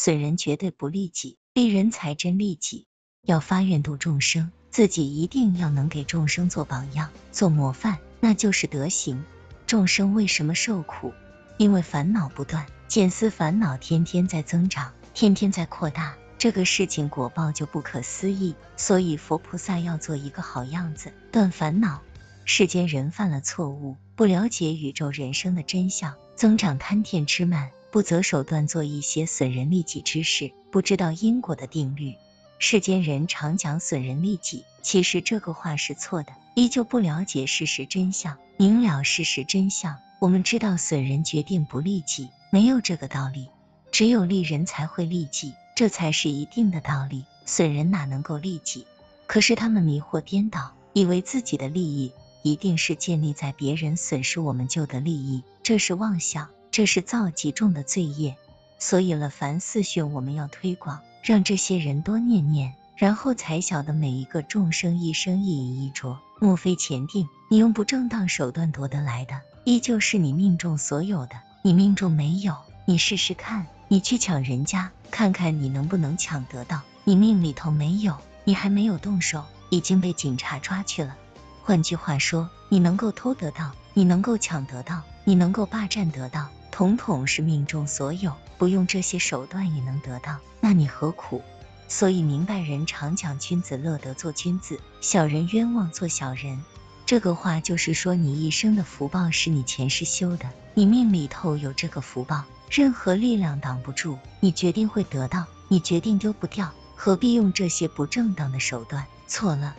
损人绝对不利己，利人才真利己。要发愿度众生，自己一定要能给众生做榜样、做模范，那就是德行。众生为什么受苦？因为烦恼不断，见思烦恼天天在增长，天天在扩大，这个事情果报就不可思议。所以佛菩萨要做一个好样子，断烦恼。世间人犯了错误，不了解宇宙人生的真相，增长贪天之慢，不择手段做一些损人利己之事，不知道因果的定律。世间人常讲损人利己，其实这个话是错的，依旧不了解事实真相。明了事实真相，我们知道损人决定不利己，没有这个道理。只有利人才会利己，这才是一定的道理。损人哪能够利己？可是他们迷惑颠倒，以为自己的利益一定是建立在别人损失我们就得利益，这是妄想，这是造极重的罪业。所以了，凡四训我们要推广。让这些人多念念，然后才晓得每一个众生一生一饮一啄，莫非前定。你用不正当手段夺得来的，依旧是你命中所有的。你命中没有，你试试看，你去抢人家，看看你能不能抢得到。你命里头没有，你还没有动手，已经被警察抓去了。换句话说，你能够偷得到，你能够抢得到，你能够霸占得到。统统是命中所有，不用这些手段也能得到，那你何苦？所以明白人常讲君子乐得做君子，小人冤枉做小人。这个话就是说，你一生的福报是你前世修的，你命里头有这个福报，任何力量挡不住，你决定会得到，你决定丢不掉，何必用这些不正当的手段？错了。